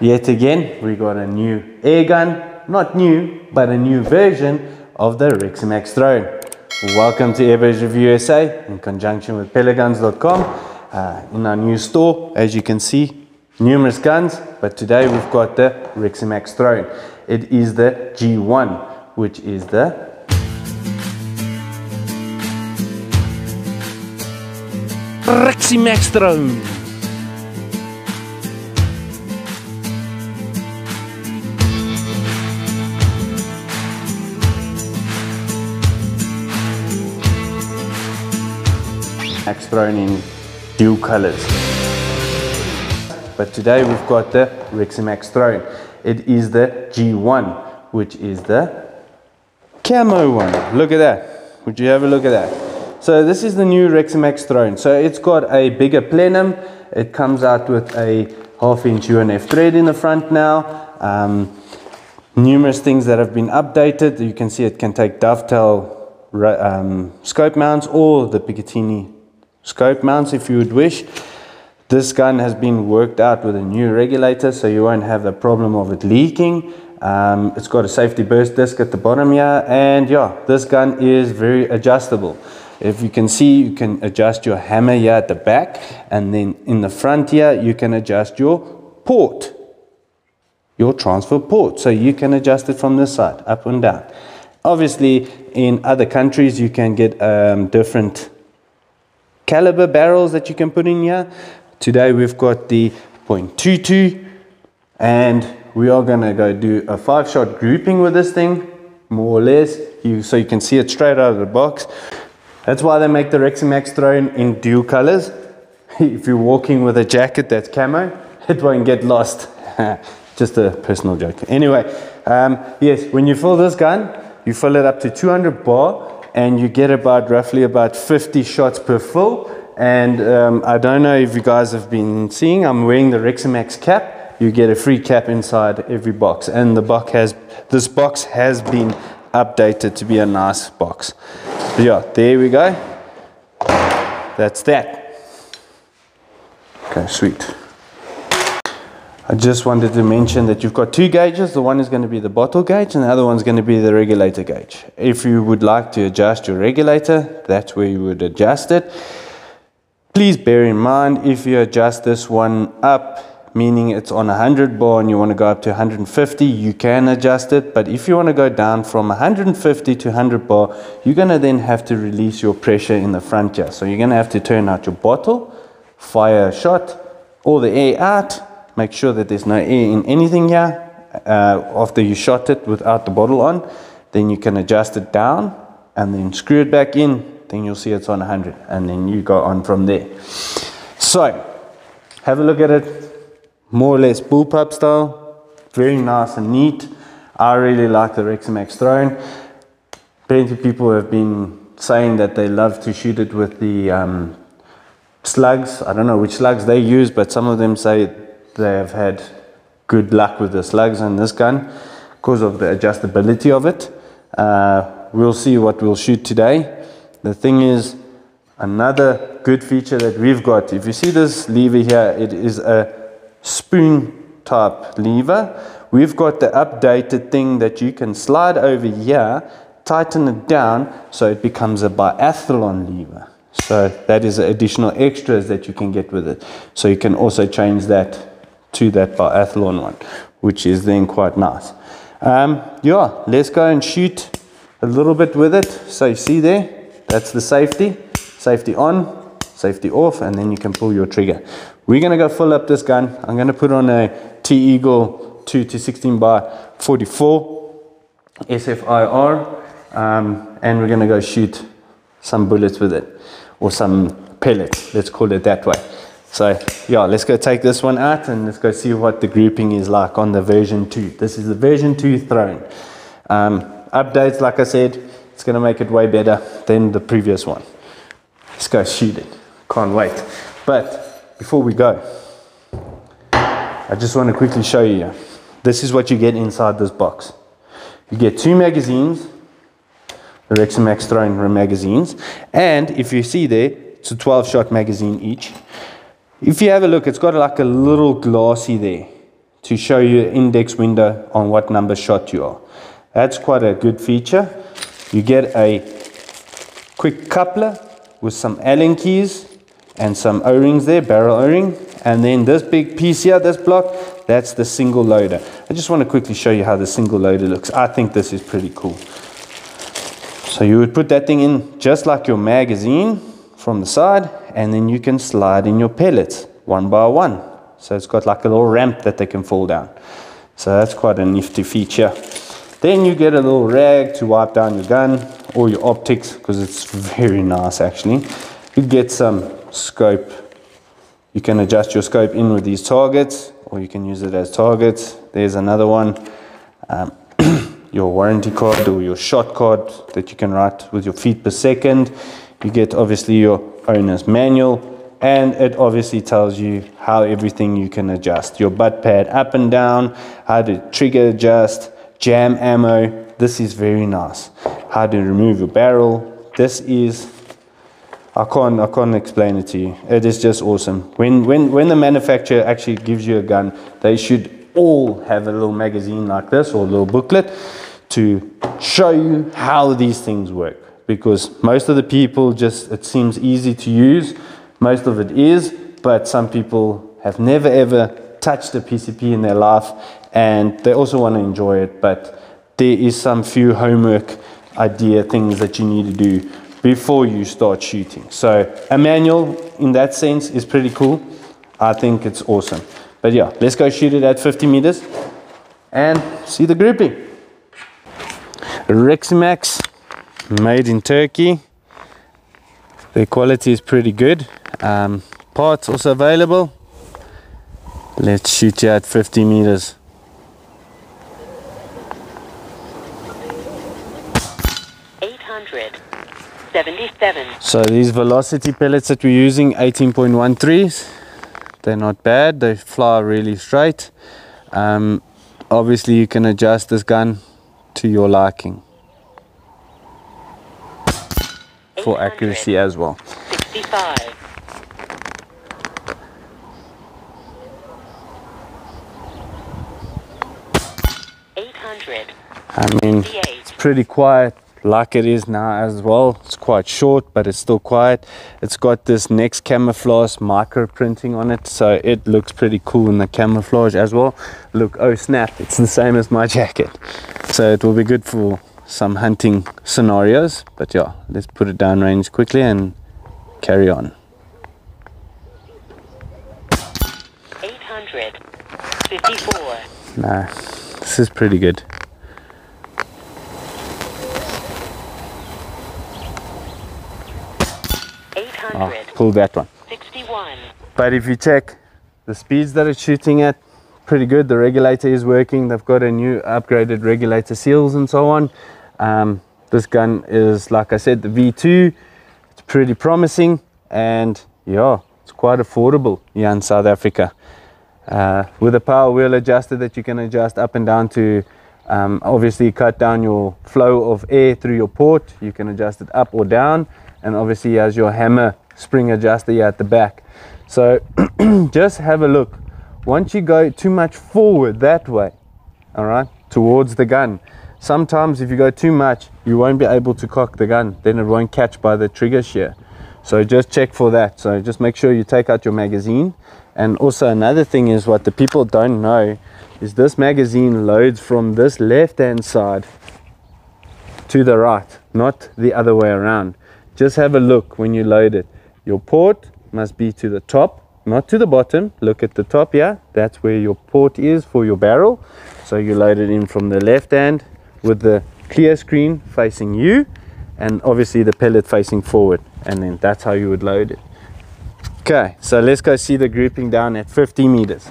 Yet again, we got a new air gun. Not new, but a new version of the Reximex Throne. Welcome to Air Bros Review SA in conjunction with Pelletguns.com. Uh, in our new store, as you can see, numerous guns, but today we've got the Reximex Throne. It is the G1, which is the Reximex Throne. Throne in dual colors. But today we've got the Reximex Throne. It is the G1, which is the camo one. Look at that. Would you have a look at that? So this is the new Reximex Throne. So it's got a bigger plenum. It comes out with a half inch UNF thread in the front now. Um, numerous things that have been updated. You can see it can take dovetail um, scope mounts or the Picatinny scope mounts if you would wish. This gun has been worked out with a new regulator so you won't have the problem of it leaking. Um, it's got a safety burst disc at the bottom here and yeah, this gun is very adjustable. If you can see, you can adjust your hammer here at the back and then in the front here, you can adjust your port, your transfer port. So you can adjust it from this side, up and down. Obviously, in other countries, you can get um, different caliber barrels that you can put in here. Today we've got the .22 and we are going to go do a five shot grouping with this thing, more or less, you, so you can see it straight out of the box. That's why they make the Reximex Throne in dual colors. if you're walking with a jacket that's camo, it won't get lost. Just a personal joke. Anyway, um, yes, when you fill this gun, you fill it up to 200 bar and you get about roughly about 50 shots per fill. And um, I don't know if you guys have been seeing, I'm wearing the Reximex cap. You get a free cap inside every box. And the box has, this box has been updated to be a nice box. yeah, there we go. That's that. Okay, sweet. I just wanted to mention that you've got two gauges. The one is going to be the bottle gauge and the other one's going to be the regulator gauge. If you would like to adjust your regulator, that's where you would adjust it. Please bear in mind if you adjust this one up meaning it's on 100 bar and you want to go up to 150, you can adjust it. But if you want to go down from 150 to 100 bar, you're going to then have to release your pressure in the front here. So you're going to have to turn out your bottle, fire a shot, all the air out, make sure that there's no air in anything here. Uh, after you shot it without the bottle on, then you can adjust it down and then screw it back in. Then you'll see it's on 100 and then you go on from there. So, have a look at it more or less bullpup style. Very nice and neat. I really like the Reximex Throne. Plenty of people have been saying that they love to shoot it with the um, slugs. I don't know which slugs they use, but some of them say they have had good luck with the slugs on this gun because of the adjustability of it. Uh, we'll see what we'll shoot today. The thing is, another good feature that we've got, if you see this lever here, it is a spoon type lever. We've got the updated thing that you can slide over here, tighten it down so it becomes a biathlon lever. So that is additional extras that you can get with it. So you can also change that to that biathlon one, which is then quite nice. Um, yeah, let's go and shoot a little bit with it. So you see there, that's the safety. Safety on, safety off, and then you can pull your trigger. We're to go fill up this gun. I'm to put on a T-Eagle 2 to 16 by 44 SFIR um, and we're to go shoot some bullets with it or some pellets, let's call it that way. So yeah, let's go take this one out and let's go see what the grouping is like on the version 2. This is the version 2 throne. Um, updates, like I said, it's going to make it way better than the previous one. Let's go shoot it. Can't wait. But before we go, I just want to quickly show you. This is what you get inside this box. You get two magazines, the Reximex Throne magazines, and if you see there, it's a 12 shot magazine each. If you have a look, it's got like a little glassy there to show you index window on what number shot you are. That's quite a good feature. You get a quick coupler with some Allen keys and some O-rings there, barrel O-ring. And then this big piece here, this block, that's the single loader. I just want to quickly show you how the single loader looks. I think this is pretty cool. So you would put that thing in just like your magazine from the side and then you can slide in your pellets one by one. So it's got like a little ramp that they can fall down. So that's quite a nifty feature. Then you get a little rag to wipe down your gun or your optics because it's very nice actually. You get some scope. You can adjust your scope in with these targets or you can use it as targets. There's another one. Um, your warranty card or your shot card that you can write with your feet per second. You get obviously your owner's manual and it obviously tells you how everything you can adjust. Your butt pad up and down, how to trigger adjust, jam ammo. This is very nice. How to remove your barrel. This is I can't I can't explain it to you. It is just awesome. When when when the manufacturer actually gives you a gun, they should all have a little magazine like this or a little booklet to show you how these things work. Because most of the people just it seems easy to use. Most of it is, but some people have never ever touched a PCP in their life and they also want to enjoy it. But there is some few homework idea things that you need to do before you start shooting. So a manual in that sense is pretty cool. I think it's awesome. But yeah, let's go shoot it at 50 meters and see the grouping. Reximex made in Turkey. The quality is pretty good. Um, parts also available. Let's shoot you at 50 meters. So these velocity pellets that we're using, 18.13s, they're not bad. They fly really straight. Um, obviously you can adjust this gun to your liking for accuracy as well. 65. I mean, it's pretty quiet like it is now as well. It's quite short, but it's still quiet. It's got this next camouflage micro printing on it, so it looks pretty cool in the camouflage as well. Look, oh snap, it's the same as my jacket. So it will be good for some hunting scenarios. But yeah, let's put it down range quickly and carry on. 854. Nah, this is pretty good. Oh, pull that one. 61. But if you check the speeds that it's shooting at, pretty good. The regulator is working. They've got a new upgraded regulator seals and so on. Um, this gun is, like I said, the V2. It's pretty promising and yeah, it's quite affordable here in South Africa. Uh, with a power wheel adjuster that you can adjust up and down to um, obviously cut down your flow of air through your port. You can adjust it up or down and obviously as your hammer spring adjuster here at the back. So just have a look. Once you go too much forward that way, all right, towards the gun, sometimes if you go too much, you won't be able to cock the gun. Then it won't catch by the trigger shear. So just check for that. So just make sure you take out your magazine. And also another thing is what the people don't know is this magazine loads from this left hand side to the right, not the other way around. Just have a look when you load it. Your port must be to the top, not to the bottom. Look at the top here. That's where your port is for your barrel. So you load it in from the left hand with the clear screen facing you and obviously the pellet facing forward. And then that's how you would load it. Okay, so let's go see the grouping down at 50 meters.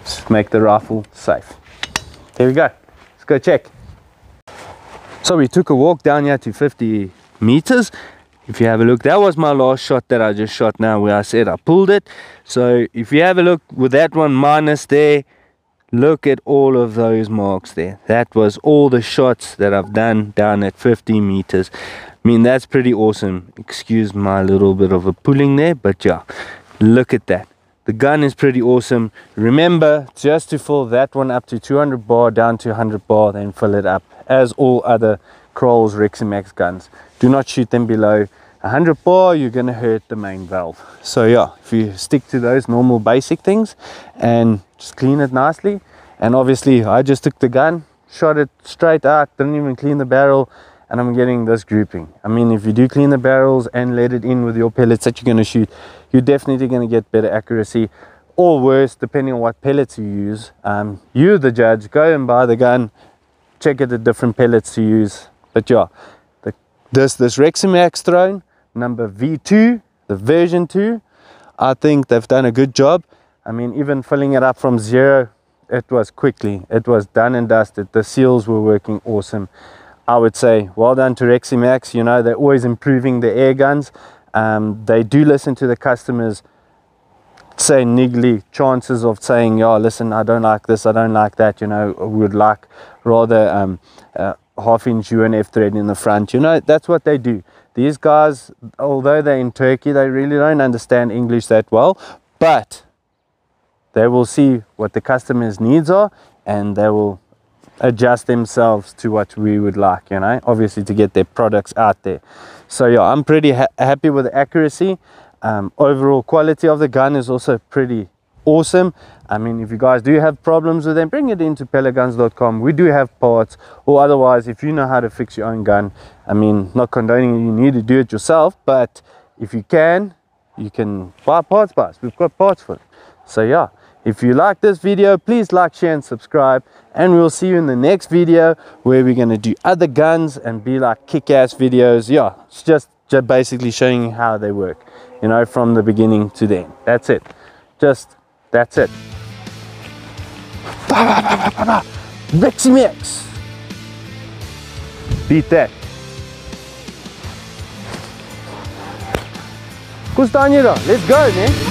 Let's make the rifle safe. There we go. Let's go check. So we took a walk down here to 50 meters if you have a look that was my last shot that i just shot now where i said i pulled it so if you have a look with that one minus there look at all of those marks there. That was all the shots that i've done down at 50 meters. I mean that's pretty awesome. Excuse my little bit of a pulling there but yeah look at that. The gun is pretty awesome. Remember just to fill that one up to 200 bar down to 100 bar then fill it up as all other Kroll's Reximex guns. Do not shoot them below 100 bar you're going to hurt the main valve. So yeah if you stick to those normal basic things and just clean it nicely and obviously I just took the gun shot it straight out didn't even clean the barrel and I'm getting this grouping. I mean, if you do clean the barrels and let it in with your pellets that you're going to shoot, you're definitely going to get better accuracy or worse, depending on what pellets you use. Um, you're the judge. Go and buy the gun, check out the different pellets to use. But yeah, the, this, this Reximex Throne, number V2, the version 2, I think they've done a good job. I mean, even filling it up from zero, it was quickly. It was done and dusted. The seals were working awesome. I would say well done to Reximex. You know, they're always improving the air guns. Um, they do listen to the customers say niggly chances of saying, yeah, listen, I don't like this, I don't like that, you know, would like rather um, uh, half inch UNF thread in the front. You know, that's what they do. These guys, although they're in Turkey, they really don't understand English that well, but they will see what the customer's needs are and they will adjust themselves to what we would like you know obviously to get their products out there. So yeah i'm pretty ha happy with the accuracy. Um, overall quality of the gun is also pretty awesome. I mean if you guys do have problems with them bring it into pelletguns.com we do have parts or otherwise if you know how to fix your own gun i mean not condoning you need to do it yourself but if you can you can buy parts by us. We've got parts for it. So yeah if you like this video, please like, share and subscribe. And we'll see you in the next video where we're going to do other guns and be like kick-ass videos. Yeah, it's just, just basically showing you how they work, you know, from the beginning to the end. That's it. Just, that's it. Reximex. Beat that. Kustanjira, let's go, man.